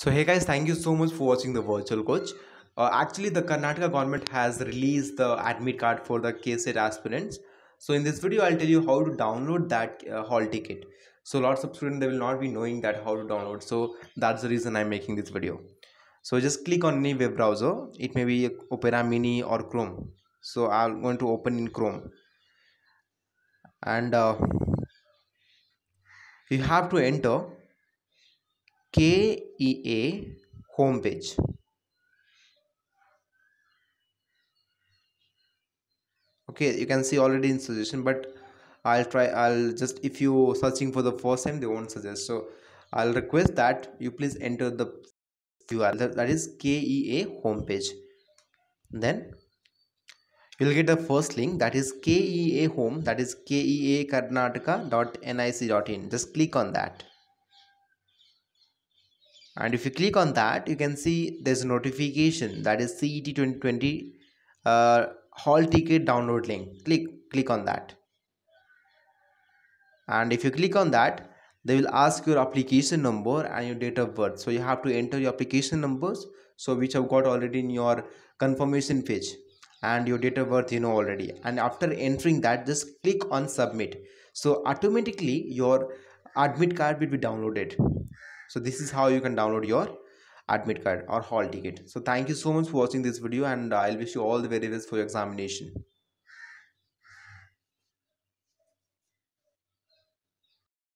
So hey guys, thank you so much for watching the virtual coach. Uh, actually, the Karnataka government has released the admit card for the KCET aspirants. So in this video, I'll tell you how to download that uh, hall ticket. So lots of students they will not be knowing that how to download. So that's the reason I'm making this video. So just click on any web browser. It may be Opera Mini or Chrome. So I'm going to open in Chrome, and uh, you have to enter KEA homepage. Okay, you can see already in suggestion, but I'll try. I'll just if you searching for the first time, they won't suggest. So I'll request that you please enter the URL that, that is KEA homepage. Then you'll get the first link that is KEA home that is KEA keakarnataka.nic.in. Just click on that and if you click on that you can see there's a notification that is CET 2020 uh, hall ticket download link. Click click on that. And if you click on that they will ask your application number and your date of birth. So you have to enter your application numbers. So which have got already in your confirmation page and your date of birth you know already. And after entering that just click on submit. So automatically your admit card will be downloaded so this is how you can download your admit card or hall ticket. So thank you so much for watching this video and uh, i'll wish you all the very best for your examination